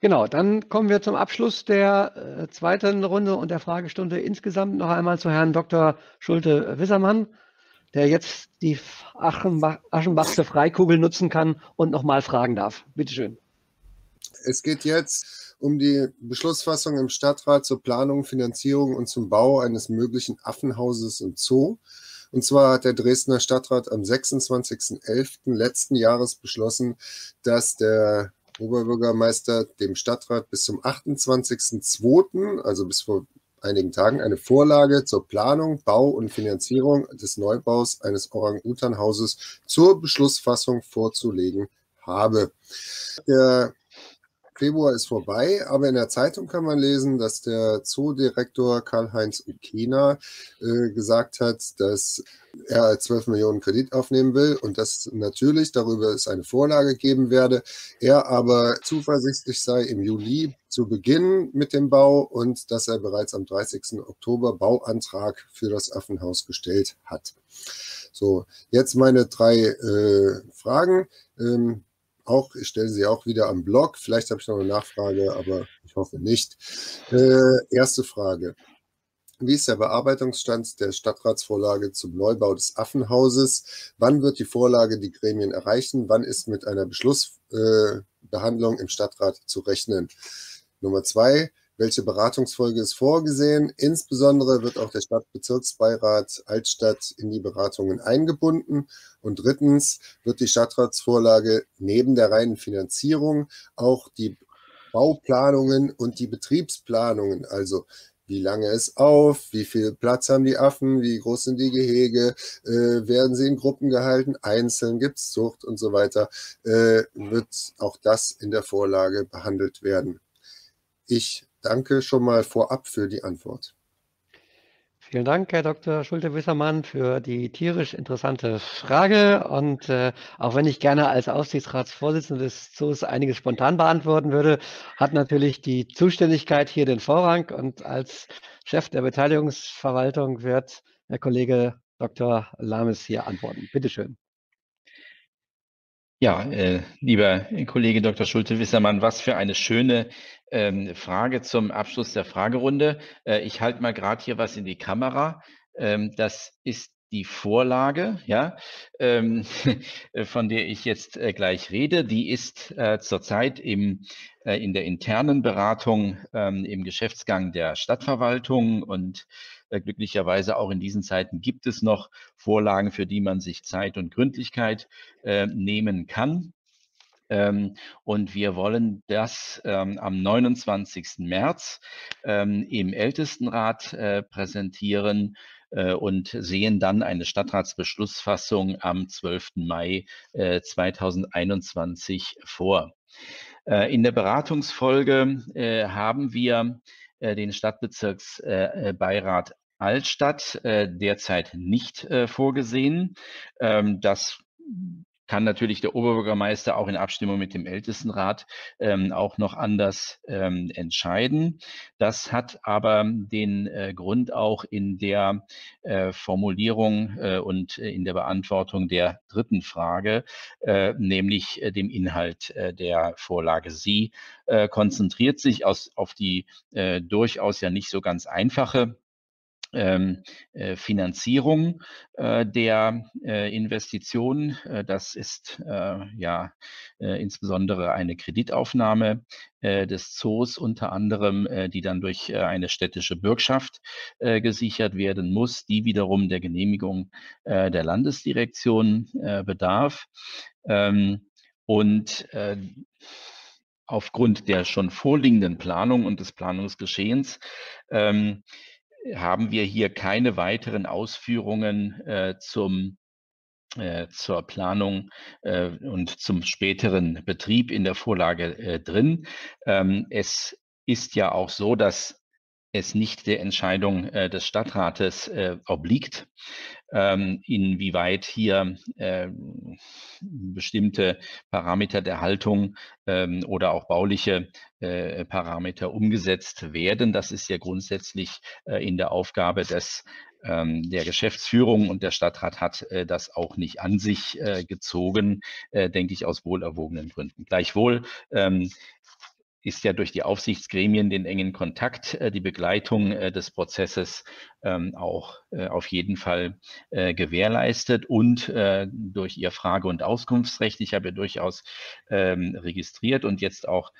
Genau, dann kommen wir zum Abschluss der äh, zweiten Runde und der Fragestunde insgesamt noch einmal zu Herrn Dr. Schulte-Wissermann, der jetzt die Aschenbach, Aschenbachste Freikugel nutzen kann und nochmal fragen darf. Bitte schön. Es geht jetzt um die Beschlussfassung im Stadtrat zur Planung, Finanzierung und zum Bau eines möglichen Affenhauses im Zoo. Und zwar hat der Dresdner Stadtrat am 26.11. letzten Jahres beschlossen, dass der Oberbürgermeister dem Stadtrat bis zum 28.02., also bis vor einigen Tagen, eine Vorlage zur Planung, Bau und Finanzierung des Neubaus eines Orang-Utan-Hauses zur Beschlussfassung vorzulegen habe. Der Februar ist vorbei, aber in der Zeitung kann man lesen, dass der Zoodirektor Karl-Heinz Ukena äh, gesagt hat, dass er 12 Millionen Kredit aufnehmen will und dass natürlich darüber es eine Vorlage geben werde. Er aber zuversichtlich sei im Juli zu beginnen mit dem Bau und dass er bereits am 30. Oktober Bauantrag für das Affenhaus gestellt hat. So, jetzt meine drei äh, Fragen. Ähm, auch, ich stelle sie auch wieder am Blog. Vielleicht habe ich noch eine Nachfrage, aber ich hoffe nicht. Äh, erste Frage. Wie ist der Bearbeitungsstand der Stadtratsvorlage zum Neubau des Affenhauses? Wann wird die Vorlage die Gremien erreichen? Wann ist mit einer Beschlussbehandlung äh, im Stadtrat zu rechnen? Nummer zwei, welche Beratungsfolge ist vorgesehen? Insbesondere wird auch der Stadtbezirksbeirat Altstadt in die Beratungen eingebunden. Und drittens wird die Stadtratsvorlage neben der reinen Finanzierung auch die Bauplanungen und die Betriebsplanungen, also wie lange ist auf, wie viel Platz haben die Affen, wie groß sind die Gehege, äh, werden sie in Gruppen gehalten, einzeln gibt es Zucht und so weiter, äh, wird auch das in der Vorlage behandelt werden. Ich Danke schon mal vorab für die Antwort. Vielen Dank, Herr Dr. Schulte-Wissermann, für die tierisch interessante Frage. Und äh, auch wenn ich gerne als Aufsichtsratsvorsitzender des Zoos einiges spontan beantworten würde, hat natürlich die Zuständigkeit hier den Vorrang. Und als Chef der Beteiligungsverwaltung wird Herr Kollege Dr. Lames hier antworten. Bitte schön. Ja, äh, lieber Kollege Dr. Schulte-Wissermann, was für eine schöne ähm, Frage zum Abschluss der Fragerunde. Äh, ich halte mal gerade hier was in die Kamera. Ähm, das ist die Vorlage, ja, ähm, von der ich jetzt äh, gleich rede, die ist äh, zurzeit im, äh, in der internen Beratung ähm, im Geschäftsgang der Stadtverwaltung und glücklicherweise auch in diesen Zeiten gibt es noch Vorlagen, für die man sich Zeit und Gründlichkeit äh, nehmen kann. Ähm, und wir wollen das ähm, am 29. März ähm, im Ältestenrat äh, präsentieren äh, und sehen dann eine Stadtratsbeschlussfassung am 12. Mai äh, 2021 vor. Äh, in der Beratungsfolge äh, haben wir äh, den Stadtbezirksbeirat Altstadt derzeit nicht vorgesehen. Ähm, das kann natürlich der Oberbürgermeister auch in Abstimmung mit dem Ältestenrat ähm, auch noch anders ähm, entscheiden. Das hat aber den äh, Grund auch in der äh, Formulierung äh, und in der Beantwortung der dritten Frage, äh, nämlich äh, dem Inhalt äh, der Vorlage. Sie konzentriert sich aus, auf die durchaus ja nicht so ganz einfache Finanzierung äh, der äh, Investitionen. Äh, das ist äh, ja äh, insbesondere eine Kreditaufnahme des Zoos unter anderem, die dann durch eine städtische Bürgschaft gesichert werden muss, die wiederum der Genehmigung der Landesdirektion bedarf. Ähm, und aufgrund der schon vorliegenden Planung und des Planungsgeschehens ähm, haben wir hier keine weiteren Ausführungen äh, zum äh, zur Planung äh, und zum späteren Betrieb in der Vorlage äh, drin. Ähm, es ist ja auch so, dass es nicht der Entscheidung äh, des Stadtrates obliegt, inwieweit hier äh, bestimmte Parameter der Haltung ähm, oder auch bauliche äh, Parameter umgesetzt werden. Das ist ja grundsätzlich äh, in der Aufgabe des ähm, der Geschäftsführung und der Stadtrat hat äh, das auch nicht an sich gezogen, denke ich, aus wohlerwogenen Gründen. Gleichwohl ähm, ist ja durch die Aufsichtsgremien den engen Kontakt, äh, die Begleitung äh, des Prozesses ähm, auch äh, auf jeden Fall äh, gewährleistet und durch ihr Frage- und Auskunftsrecht. Ich habe durchaus ähm, registriert und jetzt auch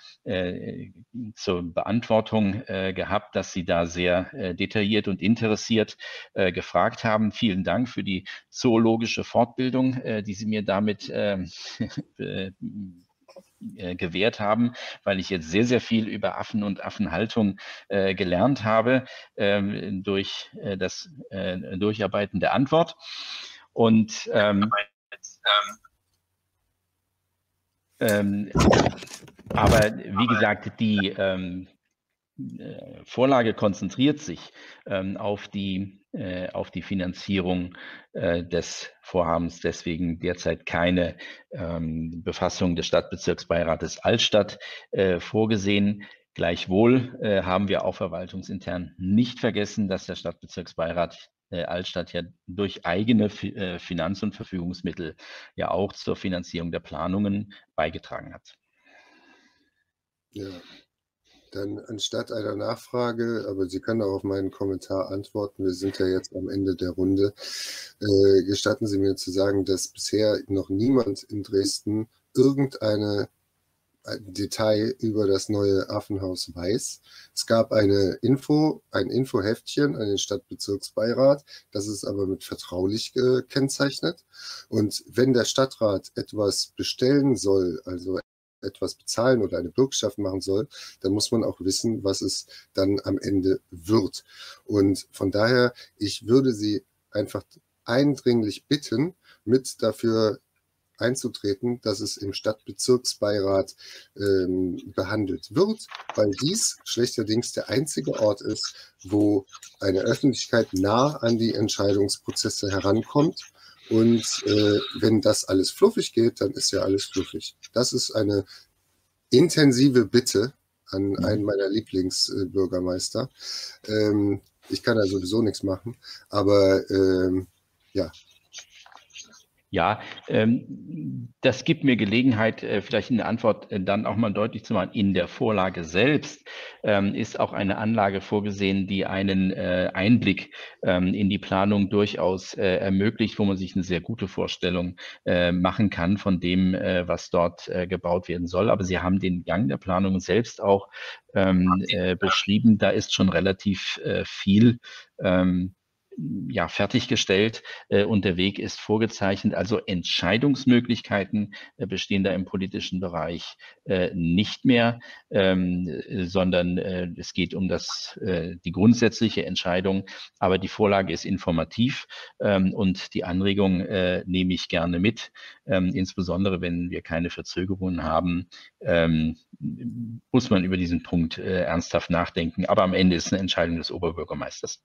zur Beantwortung gehabt, dass Sie da sehr detailliert und interessiert gefragt haben. Vielen Dank für die zoologische Fortbildung, die Sie mir damit ähm, äh, äh, gewährt haben, weil ich jetzt sehr, sehr viel über Affen und Affenhaltung äh, gelernt habe ähm, durch äh, das äh, Durcharbeiten der Antwort. Und ähm, ähm, aber wie gesagt, die ähm, äh, Vorlage konzentriert sich ähm, auf, die, äh, auf die Finanzierung äh, des Vorhabens, deswegen derzeit keine ähm, Befassung des Stadtbezirksbeirates Altstadt äh, vorgesehen. Gleichwohl äh, haben wir auch verwaltungsintern nicht vergessen, dass der Stadtbezirksbeirat äh, Altstadt ja durch eigene Finanz- und Verfügungsmittel ja auch zur Finanzierung der Planungen beigetragen hat. Ja, dann anstatt einer Nachfrage, aber Sie können auch auf meinen Kommentar antworten, wir sind ja jetzt am Ende der Runde, äh, gestatten Sie mir zu sagen, dass bisher noch niemand in Dresden irgendeine ein Detail über das neue Affenhaus weiß. Es gab eine Info, ein Infoheftchen an den Stadtbezirksbeirat, das ist aber mit vertraulich gekennzeichnet. Und wenn der Stadtrat etwas bestellen soll, also etwas bezahlen oder eine Bürgschaft machen soll, dann muss man auch wissen, was es dann am Ende wird. Und von daher, ich würde Sie einfach eindringlich bitten, mit dafür einzutreten, dass es im Stadtbezirksbeirat ähm, behandelt wird, weil dies schlechterdings der einzige Ort ist, wo eine Öffentlichkeit nah an die Entscheidungsprozesse herankommt und äh, wenn das alles fluffig geht, dann ist ja alles fluffig. Das ist eine intensive Bitte an mhm. einen meiner Lieblingsbürgermeister. Ähm, ich kann da sowieso nichts machen, aber ähm, ja, ja, ähm, das gibt mir Gelegenheit, äh, vielleicht eine Antwort äh, dann auch mal deutlich zu machen. In der Vorlage selbst ähm, ist auch eine Anlage vorgesehen, die einen äh, Einblick ähm, in die Planung durchaus äh, ermöglicht, wo man sich eine sehr gute Vorstellung äh, machen kann von dem, äh, was dort gebaut werden soll. Aber Sie haben den Gang der Planung selbst auch ähm, beschrieben. Da ist schon relativ viel ähm, ja, fertiggestellt äh, und der Weg ist vorgezeichnet. Also Entscheidungsmöglichkeiten äh, bestehen da im politischen Bereich äh, nicht mehr, ähm, sondern äh, es geht um das, äh, die grundsätzliche Entscheidung. Aber die Vorlage ist informativ ähm, und die Anregung äh, nehme ich gerne mit, ähm, insbesondere wenn wir keine Verzögerungen haben, ähm, muss man über diesen Punkt äh, ernsthaft nachdenken. Aber am Ende ist eine Entscheidung des Oberbürgermeisters.